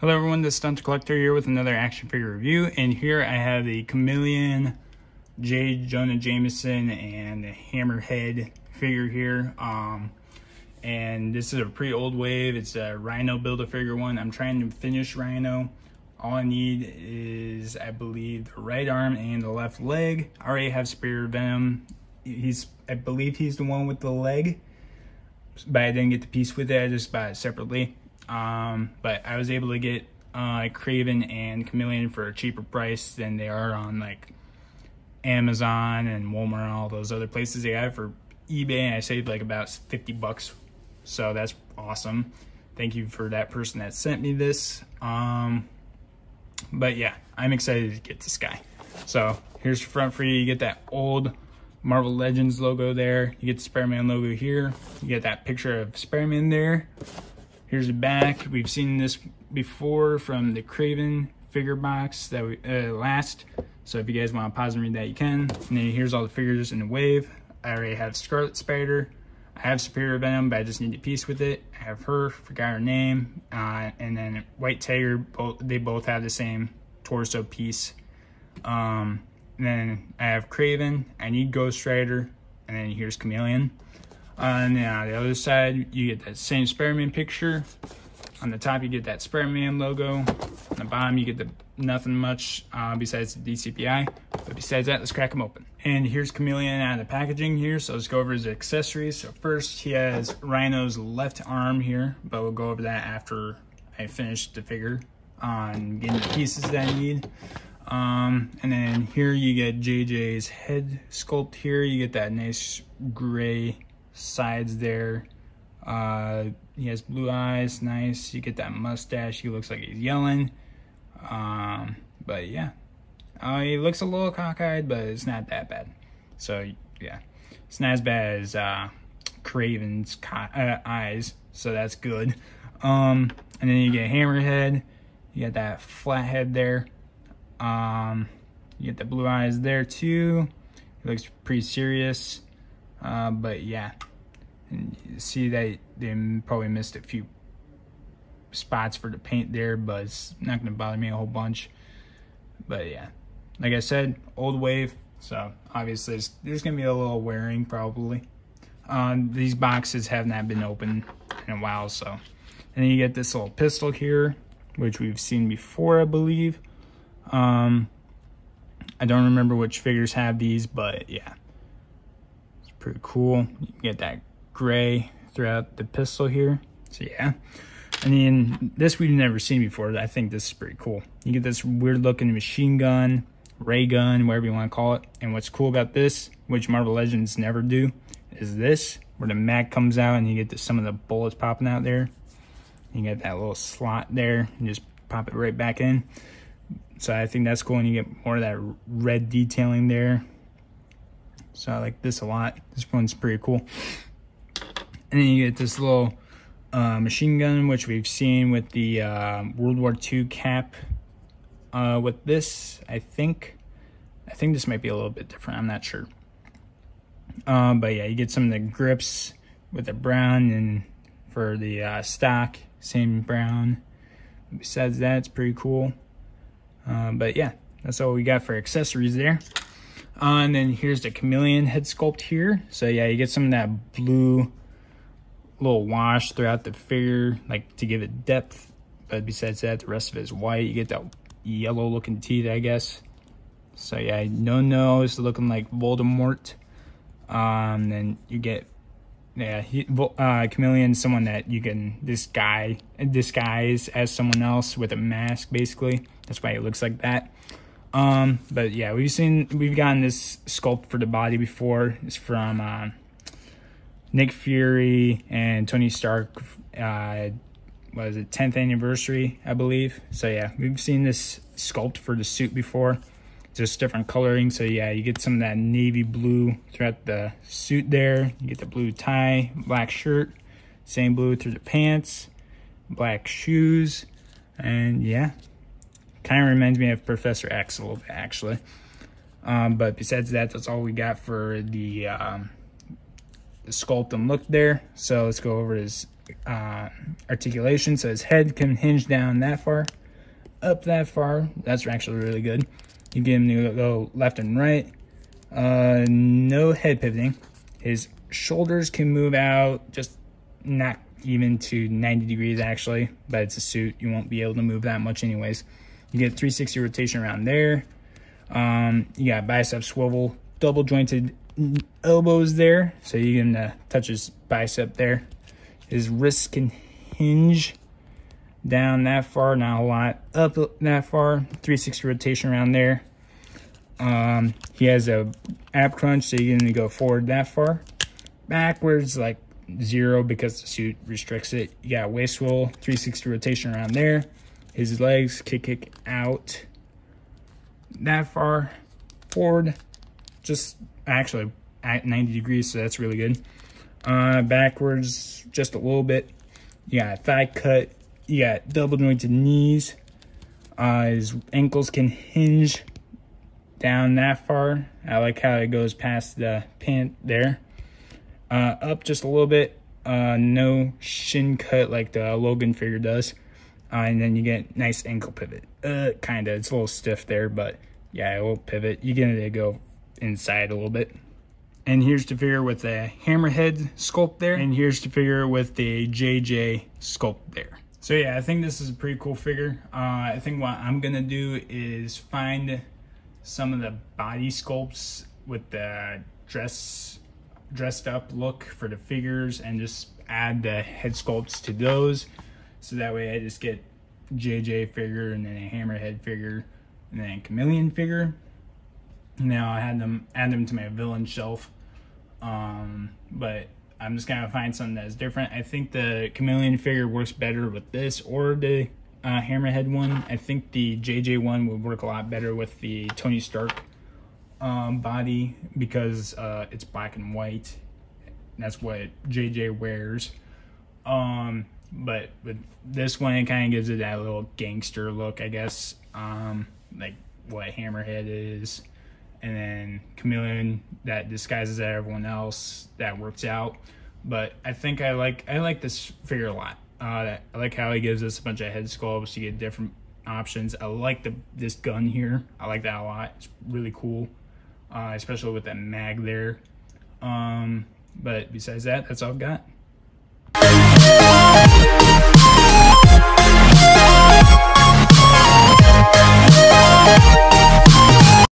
Hello everyone, this is the Hunter Collector here with another action figure review, and here I have the Chameleon J. Jonah Jameson and the Hammerhead figure here. Um, and this is a pretty old wave. It's a Rhino Build-A-Figure one. I'm trying to finish Rhino. All I need is, I believe, the right arm and the left leg. I already have Superior Venom. He's, I believe he's the one with the leg, but I didn't get the piece with it. I just bought it separately. Um, but I was able to get uh, Kraven and Chameleon for a cheaper price than they are on like Amazon and Walmart and all those other places they have for eBay. I saved like about 50 bucks. So that's awesome. Thank you for that person that sent me this. Um, but yeah, I'm excited to get this guy. So here's the front for you. You get that old Marvel Legends logo there. You get the Spider-Man logo here. You get that picture of Spider-Man there. Here's the back. We've seen this before from the Kraven figure box that we uh, last. So if you guys want to pause and read that, you can. And then here's all the figures in the wave. I already have Scarlet Spider. I have Superior Venom, but I just need a piece with it. I have her, forgot her name. Uh, and then White Tiger, both, they both have the same torso piece. Um, then I have Kraven. I need Ghost Rider. And then here's Chameleon. And then on the other side, you get that same Spider-Man picture. On the top, you get that Spider-Man logo. On the bottom, you get the nothing much uh, besides the DCPI. But besides that, let's crack them open. And here's Chameleon out of the packaging here. So let's go over his accessories. So first, he has Rhino's left arm here, but we'll go over that after I finish the figure on getting the pieces that I need. Um, and then here you get JJ's head sculpt here. You get that nice gray sides there. Uh, he has blue eyes, nice. You get that mustache. He looks like he's yelling. Um, but yeah, uh, he looks a little cockeyed, but it's not that bad. So yeah, it's not as bad as uh, Kraven's uh, eyes, so that's good. Um, and then you get Hammerhead. You get that flat head there. Um, you get the blue eyes there too. He looks pretty serious. Uh, but yeah, and see that they probably missed a few spots for the paint there, but it's not going to bother me a whole bunch. But yeah, like I said, old wave, so obviously there's, there's going to be a little wearing probably. Um, these boxes have not been opened in a while, so. And then you get this little pistol here, which we've seen before, I believe. Um, I don't remember which figures have these, but yeah. Pretty cool. You get that gray throughout the pistol here. So yeah. And then this we've never seen before. I think this is pretty cool. You get this weird looking machine gun, ray gun, whatever you want to call it. And what's cool about this, which Marvel Legends never do, is this, where the mag comes out and you get the, some of the bullets popping out there. You get that little slot there and just pop it right back in. So I think that's cool and you get more of that red detailing there. So I like this a lot. This one's pretty cool. And then you get this little uh, machine gun, which we've seen with the uh, World War II cap. Uh, with this, I think, I think this might be a little bit different. I'm not sure. Um, but yeah, you get some of the grips with the brown and for the uh, stock, same brown. Besides that, it's pretty cool. Uh, but yeah, that's all we got for accessories there. Uh, and then here's the chameleon head sculpt here. So yeah, you get some of that blue little wash throughout the figure, like to give it depth. But besides that, the rest of it is white. You get that yellow looking teeth, I guess. So yeah, no nose looking like Voldemort. Um, then you get, yeah, he, uh, Chameleon, someone that you can disguise, disguise as someone else with a mask, basically. That's why it looks like that. Um, but yeah, we've seen, we've gotten this sculpt for the body before. It's from, uh, Nick Fury and Tony Stark, uh, was it 10th anniversary, I believe. So yeah, we've seen this sculpt for the suit before. Just different coloring. So yeah, you get some of that navy blue throughout the suit there. You get the blue tie, black shirt, same blue through the pants, black shoes, and yeah, kind of reminds me of Professor X a little bit actually. Um, but besides that, that's all we got for the um, the sculpt and look there. So let's go over his uh, articulation. So his head can hinge down that far, up that far. That's actually really good. You get him to go left and right. Uh, no head pivoting. His shoulders can move out just not even to 90 degrees actually, but it's a suit. You won't be able to move that much anyways. You get 360 rotation around there. Um, you got bicep swivel, double jointed elbows there. So you can uh, touch his bicep there. His wrists can hinge down that far, not a lot, up that far, 360 rotation around there. Um, he has a ab crunch, so you can go forward that far. Backwards, like zero because the suit restricts it. You got waist swivel, 360 rotation around there. His legs kick kick out that far forward, just actually at 90 degrees, so that's really good. Uh, backwards just a little bit. You got thigh cut. You got double jointed knees. Uh, his ankles can hinge down that far. I like how it goes past the pant there. Uh, up just a little bit. Uh, no shin cut like the Logan figure does. Uh, and then you get nice ankle pivot. Uh, kind of. It's a little stiff there, but yeah, it will pivot. You get it to go inside a little bit. And here's the figure with the hammerhead sculpt there. And here's the figure with the JJ sculpt there. So yeah, I think this is a pretty cool figure. Uh, I think what I'm gonna do is find some of the body sculpts with the dress dressed up look for the figures and just add the head sculpts to those. So that way I just get JJ figure and then a hammerhead figure and then a chameleon figure. Now I had them add them to my villain shelf. Um, but I'm just gonna find something that's different. I think the chameleon figure works better with this or the uh, hammerhead one. I think the JJ one would work a lot better with the Tony Stark um, body because uh, it's black and white. That's what JJ wears. Um, but with this one, it kind of gives it that little gangster look, I guess. Um, like what Hammerhead is. And then Chameleon that disguises everyone else that works out. But I think I like I like this figure a lot. Uh, I like how he gives us a bunch of head sculpts. You get different options. I like the this gun here. I like that a lot. It's really cool, uh, especially with that mag there. Um, but besides that, that's all I've got.